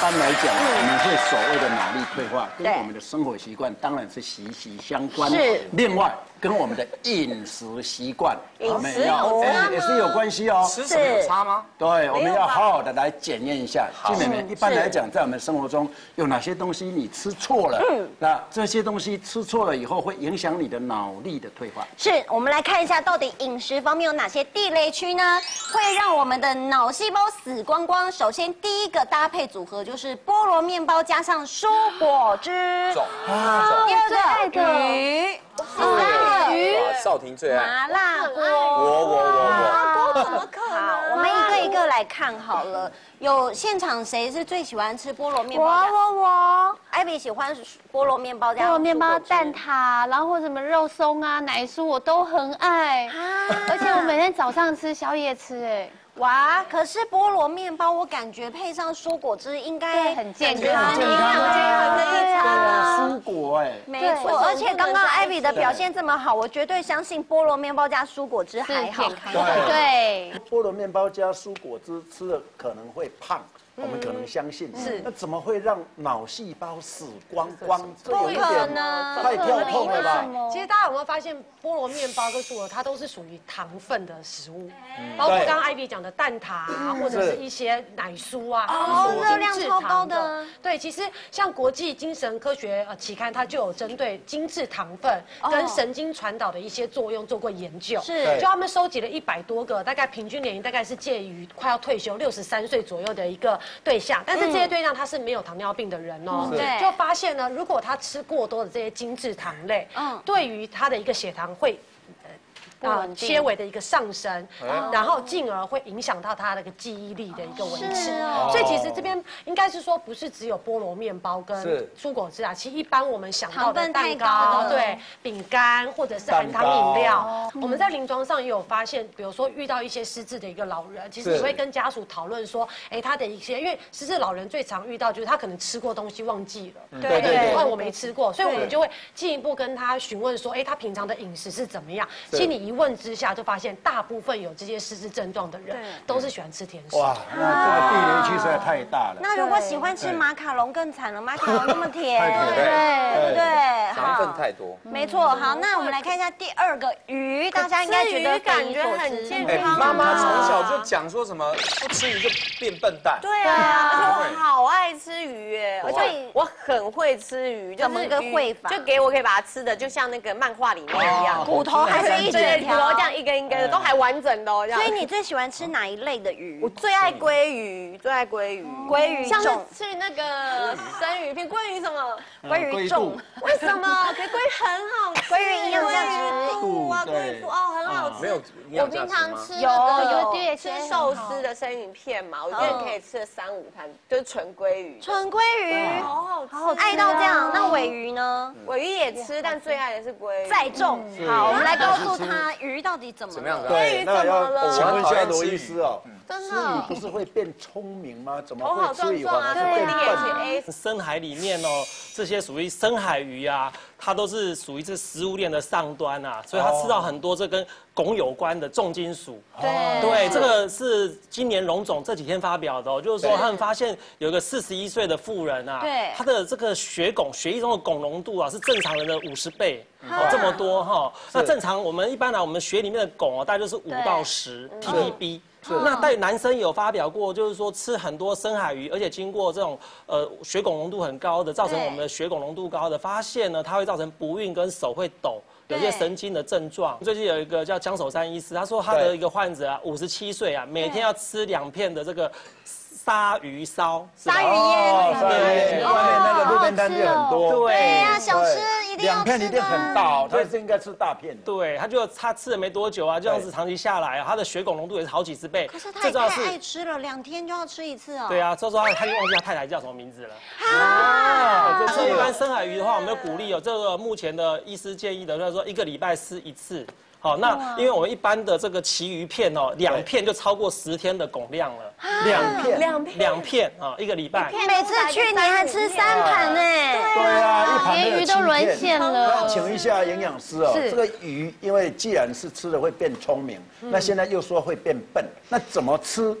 般来讲，我们会所谓的脑力退化，跟我们的生活习惯当然是息息相关。是。另外，跟我们的饮食习惯，饮食有差也是有关系哦。吃什么有差吗？对，我们要好好的来检验一下。金妹妹，一般来讲，在我们生活中有哪些东西你吃错了？嗯。那这些东西吃错了以后，会影响你的脑力的退化。是，我们来看一下，到底饮食方面有哪些地雷区呢？会让我们的脑细胞死光光。首先，第一个搭配组合就是菠萝面包加上蔬果汁。第二个鱼。鱼，少婷最爱麻辣锅。我我我我，锅怎么可能？好，我们一个一个来看好了。有现场谁是最喜欢吃菠萝面包？我我我，艾比喜欢菠萝面包，菠萝面包蛋挞，然后或什么肉松啊、奶酥，我都很爱。而且我每天早上吃宵夜吃，哎。哇！可是菠萝面包，我感觉配上蔬果汁应该很健康，营养均衡的一餐蔬果哎，没错。而且刚刚艾比的表现这么好，我绝对相信菠萝面包加蔬果汁还好。对，菠萝面包加蔬果汁吃了可能会胖。我们可能相信是，那怎么会让脑细胞死光光？不可能，太跳痛了吧？其实大家有没有发现，菠萝面包跟蔬果它都是属于糖分的食物，包括刚刚艾比讲的蛋挞啊，或者是一些奶酥啊，哦，热量超高的。对，其实像国际精神科学呃期刊，它就有针对精致糖分跟神经传导的一些作用做过研究。是，就他们收集了一百多个，大概平均年龄大概是介于快要退休六十三岁左右的一个。对象，但是这些对象他是没有糖尿病的人哦，对，就发现呢，如果他吃过多的这些精致糖类，嗯，对于他的一个血糖会。啊，纤维的一个上升，然后进而会影响到他那个记忆力的一个维持。所以其实这边应该是说，不是只有菠萝面包跟蔬果汁啊，其实一般我们想到的蛋糕、对饼干或者是含糖饮料，我们在临床上也有发现，比如说遇到一些失智的一个老人，其实你会跟家属讨论说，哎，他的一些，因为失智老人最常遇到就是他可能吃过东西忘记了，对对，因为我没吃过，所以我们就会进一步跟他询问说，哎，他平常的饮食是怎么样？其实你一问之下，就发现大部分有这些失智症状的人，都是喜欢吃甜食。哇，那这个地雷区实在太大了。那如果喜欢吃马卡龙更惨了，马卡龙那么甜，对对对，糖分太多。没错，好，那我们来看一下第二个鱼，大家应该觉得感觉很健康。妈妈从小就讲说什么不吃鱼就变笨蛋。对啊，而且我好爱吃鱼哎，而且我很会吃鱼，怎么个会法？就给我可以把它吃的，就像那个漫画里面一样，骨头还是。一整条这样一根一根的都还完整的哦。所以你最喜欢吃哪一类的鱼？我最爱鲑鱼，最爱鲑鱼。鲑鱼像是吃那个生鱼片，鲑鱼什么？鲑鱼重。为什么？可鲑鱼很好，鲑鱼营养价值度啊，鲑鱼哦没有我平常吃有有对吃寿司的生鱼片嘛，我觉得可以吃了三五盘，就是纯鲑鱼。纯鲑鱼，好好吃，爱到这样。那尾鱼呢？尾鱼也吃，但最爱的是鲑鱼。再重。好，我们来告诉。他鱼到底怎么了？对，那要请问一下罗医师哦，真的，吃鱼不是会变聪明吗？怎么会吃鱼反而变笨？深海里面哦，这些属于深海鱼啊，它都是属于这食物链的上端啊，所以它吃到很多这跟汞有关的重金属。对，对，这个是今年龙总这几天发表的，哦，就是说他们发现有一个四十一岁的妇人啊，对，他的这个血汞血液中的汞浓度啊是正常人的五十倍。哦，这么多哈，那正常我们一般来我们血里面的汞啊，大概就是五到十 ppb。那对男生有发表过，就是说吃很多深海鱼，而且经过这种呃血汞浓度很高的，造成我们的血汞浓度高的，发现呢，它会造成不孕跟手会抖，有些神经的症状。最近有一个叫江守山医师，他说他的一个患者啊，五十七岁啊，每天要吃两片的这个。鲨鱼烧，鲨鱼烟，对，外面那个路边摊店很多，对呀，小吃一定两片一定很大哦，所以是应该吃大片。对，他就他吃了没多久啊，这样子长期下来啊，他的血汞浓度也是好几十倍。可是他太爱吃了，两天就要吃一次哦。对啊，所以说他他就忘记他太太叫什么名字了。啊，所以一般深海鱼的话，我们鼓励哦，这个目前的医师建议的，就是说一个礼拜吃一次。好，那因为我们一般的这个旗鱼片哦，两片就超过十天的汞量了。两片，两片，两片啊，一个礼拜。每次去你还吃三盘呢？对啊，一盘鱼都沦陷了。请一下营养师哦，这个鱼因为既然是吃了会变聪明，那现在又说会变笨，那怎么吃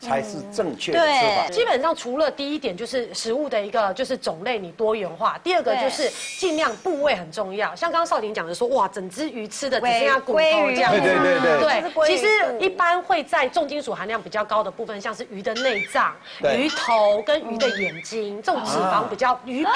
才是正确的吃法。基本上除了第一点就是食物的一个就是种类你多元化，第二个就是尽量部位很重要。像刚刚少婷讲的说，哇，整只鱼吃的只剩下骨头这样。对对对对。对，其实一般会在重金属含量比较高的部分，像是鱼的内脏、鱼头跟鱼的眼睛，这种脂肪比较鱼皮，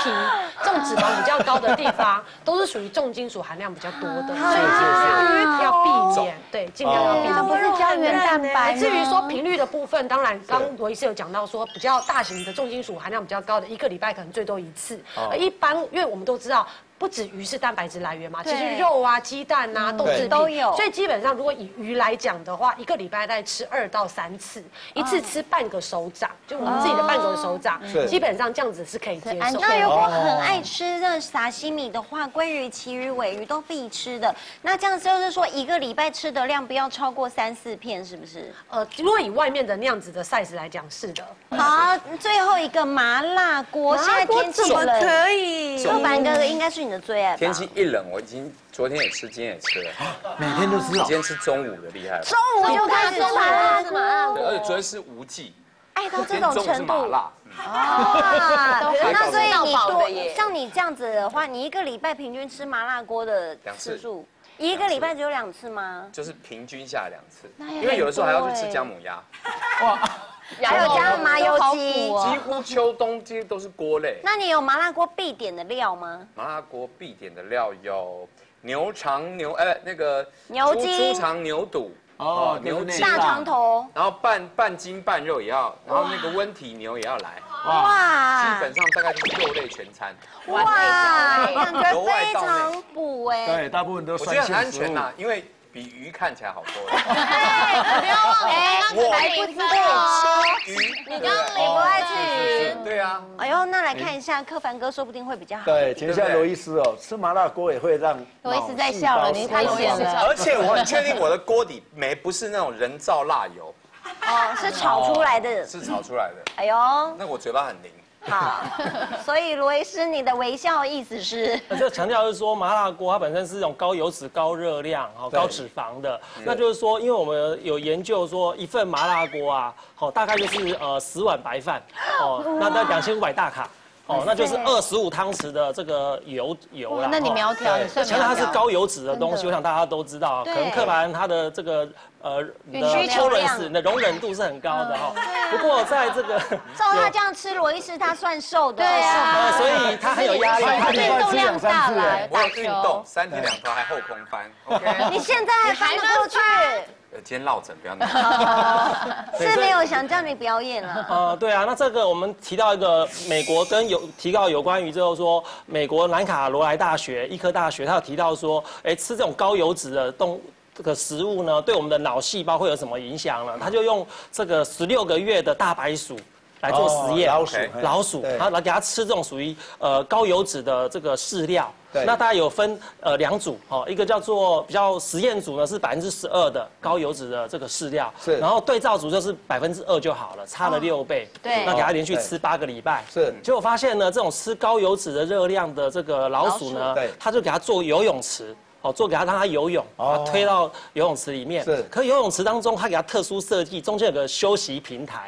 这种脂肪比较高的地方，都是属于重金属含量比较多的，所以尽量要避免。对，尽量要避免。不是胶原蛋白。至于说频率的部分，当然刚罗医师有讲到说，比较大型的重金属含量比较高的，一个礼拜可能最多一次。而一般，因为我们都知道。不止鱼是蛋白质来源嘛，其实肉啊、鸡蛋啊、豆制都有。所以基本上，如果以鱼来讲的话，一个礼拜大概吃二到三次，一次吃半个手掌，就我们自己的半个手掌，基本上这样子是可以接受。那如果很爱吃的沙西米的话，鲑鱼、旗鱼、尾鱼都必吃的。那这样就是说，一个礼拜吃的量不要超过三四片，是不是？呃，如果以外面的那样子的 size 来讲，是的。好，最后一个麻辣锅，现在天气冷，可以。柯凡哥哥应该是你的最爱。天气一冷，我已经昨天也吃，今天也吃了，每天都吃。今天吃中午的厉害了，中午就开始吃麻辣锅，而且昨天是无忌，爱到这种程度。辣。啊，那所以你多像你这样子的话，你一个礼拜平均吃麻辣锅的次数，一个礼拜只有两次吗？就是平均下两次，因为有的时候还要去吃姜母鸭。哇。还有加麻油鸡，几乎秋冬这些都是锅类。那你有麻辣锅必点的料吗？麻辣锅必点的料有牛肠、牛哎那个牛筋、猪肠、牛肚哦，牛大肠头，然后半半筋半肉也要，然后那个温体牛也要来。哇，基本上大概就是肉类全餐。哇，感觉非常补哎。对，大部分都我觉得很安全呐，因为。比鱼看起来好多了。不要忘了，我还不知道。鱼，你刚刚你不爱吃鱼？对啊。哎呦，那来看一下，柯凡哥说不定会比较好。对，请一下罗伊斯哦，吃麻辣锅也会让。罗伊斯在笑了，你太险了。而且我很确定我的锅底没不是那种人造辣油。哦，是炒出来的。是炒出来的。哎呦。那我嘴巴很灵。好，所以罗医师，你的微笑意思是？那就强调是说，麻辣锅它本身是一种高油脂、高热量、好高脂肪的。那就是说，因为我们有研究说，一份麻辣锅啊，好大概就是呃十碗白饭，哦，那那两千五百大卡。哦，那就是二十五汤匙的这个油油啦。那你苗条，你算苗条。它是高油脂的东西，我想大家都知道。可能刻板它的这个呃的抽忍是，的容忍度是很高的哈。不过在这个照他这样吃，罗伊斯他算瘦的。对啊。所以他很有压力，他运动量大了。我有运动，三天两头还后空翻。OK。你现在还翻得过去？呃，今天落枕不要闹。是没有想叫你表演了。呃，对啊，那这个我们提到一个美国跟有提到有关于之后说，美国南卡罗来大学医科大学，他有提到说，哎，吃这种高油脂的动这个食物呢，对我们的脑细胞会有什么影响呢？他就用这个十六个月的大白鼠。来做实验，老鼠，老鼠，他来给他吃这种属于呃高油脂的这个饲料。那大家有分呃两组，哦，一个叫做比较实验组呢是百分之十二的高油脂的这个饲料，是。然后对照组就是百分之二就好了，差了六倍。对。那给它连续吃八个礼拜。是。结果发现呢，这种吃高油脂的热量的这个老鼠呢，他就给它做游泳池。哦，做给他让他游泳，把推到游泳池里面。是。可游泳池当中，他给他特殊设计，中间有个休息平台，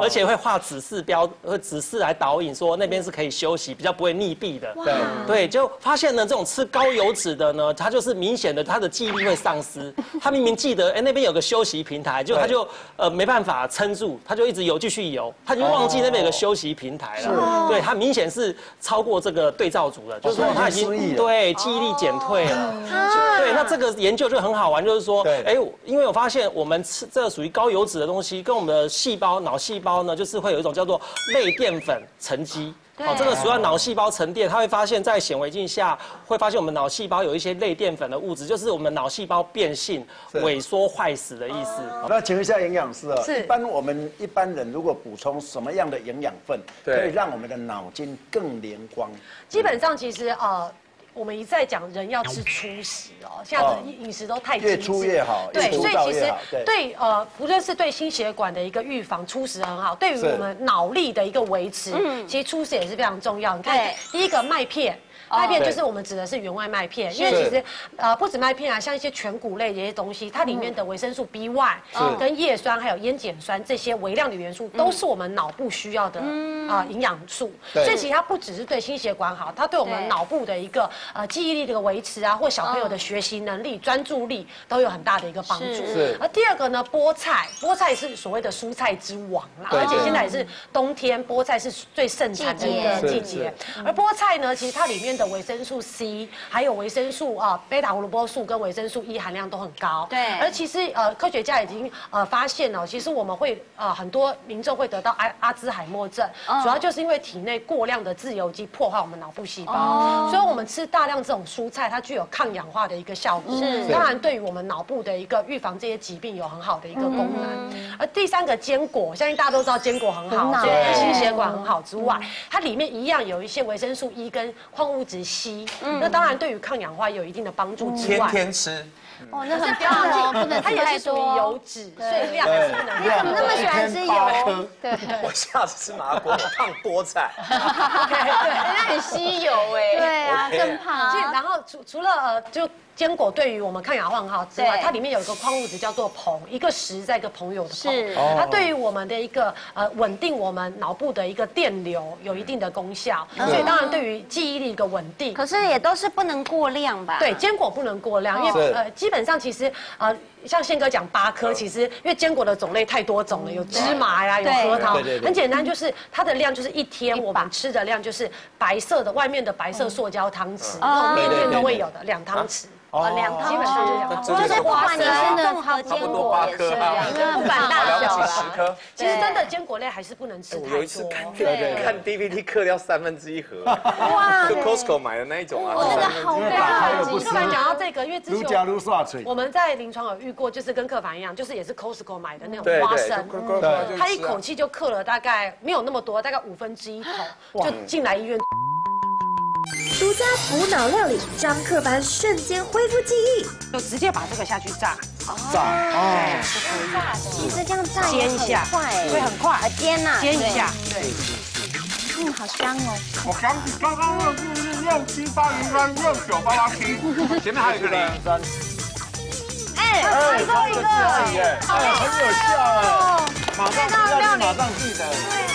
而且会画指示标，会指示来导引，说那边是可以休息，比较不会溺毙的。对。对，就发现呢，这种吃高油脂的呢，他就是明显的他的记忆力会丧失。他明明记得，哎，那边有个休息平台，就他就呃没办法撑住，他就一直游，继续游，他就忘记那边有个休息平台了。对他明显是超过这个对照组了，就是说他已经对记忆力减退了。对，那这个研究就很好玩，就是说，哎，因为我发现我们吃这属于高油脂的东西，跟我们的细胞、脑细胞呢，就是会有一种叫做类淀粉沉积。好，这个主要脑细胞沉淀，它会发现，在显微镜下会发现我们脑细胞有一些类淀粉的物质，就是我们脑细胞变性、萎缩、坏死的意思。那请问一下营养师啊，是一般我们一般人如果补充什么样的营养分，可以让我们的脑筋更连光？基本上其实呃。我们一再讲人要吃粗食哦，现在的饮食都太越粗越好，对，所以其实对。呃，不论是对心血管的一个预防，粗食很好；对于我们脑力的一个维持，其实粗食也是非常重要。你看，第一个麦片。麦片就是我们指的是原味麦片，因为其实呃不止麦片啊，像一些全谷类这些东西，它里面的维生素 B one 跟叶酸还有烟碱酸这些微量的元素，都是我们脑部需要的啊营养素。所以其实它不只是对心血管好，它对我们脑部的一个呃记忆力的维持啊，或小朋友的学习能力、专注力都有很大的一个帮助。是。而第二个呢，菠菜，菠菜是所谓的蔬菜之王啦，而且现在也是冬天菠菜是最盛产的一个季节。而菠菜呢，其实它里面的维生素 C，还有维生素啊贝塔胡萝卜素跟维生素 E 含量都很高。对。而其实呃科学家已经呃发现了，其实我们会呃很多民众会得到阿阿兹海默症，主要就是因为体内过量的自由基破坏我们脑部细胞。所以，我们吃大量这种蔬菜，它具有抗氧化的一个效果。是。当然，对于我们脑部的一个预防这些疾病有很好的一个功能。而第三个坚果，相信大家都知道坚果很好，对心血管很好之外，它里面一样有一些维生素 E 跟矿物质硒。那当然，对于抗氧化有一定的帮助之外，天天吃。哦，那很棒哦，不能吃太多。油脂，所以量是不能。你怎么那么喜欢吃油？对，我下次吃麻锅烫菠菜。对，人家很吸油哎。对啊，更胖。然后除除了呃就。坚果对于我们抗氧化很好之外，它里面有一个矿物质叫做硼，一个石在一个朋友的硼，它对于我们的一个呃稳定我们脑部的一个电流有一定的功效，所以当然对于记忆力一个稳定。可是也都是不能过量吧？对，坚果不能过量，因为呃基本上其实呃像宪哥讲八颗，其实因为坚果的种类太多种了，有芝麻呀，有核桃，很简单，就是它的量就是一天我们吃的量就是白色的外面的白色塑胶汤匙，那面面都会有的两汤匙。哦，两汤匙，就是不管你是任何坚果也是，不管大小颗。其实真的坚果类还是不能吃太多。有一次看看 DVD 嗑掉三分之一盒，哇，就 Costco 买的那一种啊。那个好大。突然讲到这个，因为之前我们在临床有遇过，就是跟客凡一样，就是也是 Costco 买的那种花生，他一口气就嗑了大概没有那么多，大概五分之一口，就进来医院。独家补脑料理，张克凡瞬间恢复记忆，就直接把这个下去炸，炸哦，其实这样炸煎一下，快，会很快，煎呐，煎一下，对，嗯，好香哦。我想起刚刚那个是六七八零三六九八八七，前面还有一个零三，哎，最后一个，哎，很有效哎，马上料理，马上记得。